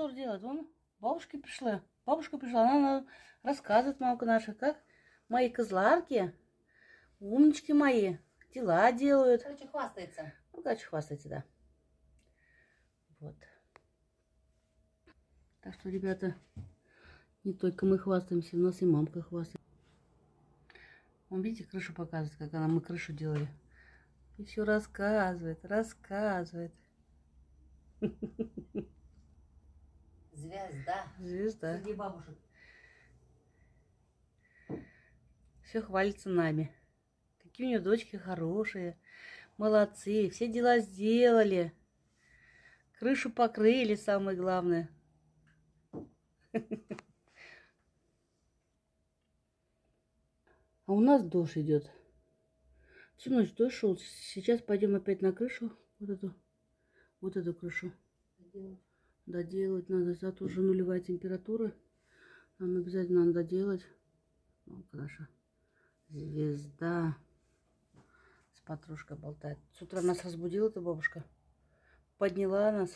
обзор делать. Вон, бабушка пришла. Бабушка пришла, она нам рассказывает, мамка наша, как мои козларки, умнички мои, дела делают. Короче, хвастается. Ну, короче, хвастается, да. Вот. Так что, ребята, не только мы хвастаемся, у нас и мамка хвастается. Вон, видите, крышу показывает, как она, мы крышу делали. И все рассказывает, рассказывает. Звезда. Звезда. Среди бабушек. Все хвалится нами. Какие у нее дочки хорошие. Молодцы. Все дела сделали. Крышу покрыли, самое главное. А у нас дождь идет. Всю ночь дождь шел. Сейчас пойдем опять на крышу. Вот эту. Вот эту крышу. Доделать надо. Зато уже нулевая температура. Нам обязательно надо делать. Ну, наша звезда. С подружкой болтает. С утра нас разбудила эта бабушка. Подняла нас.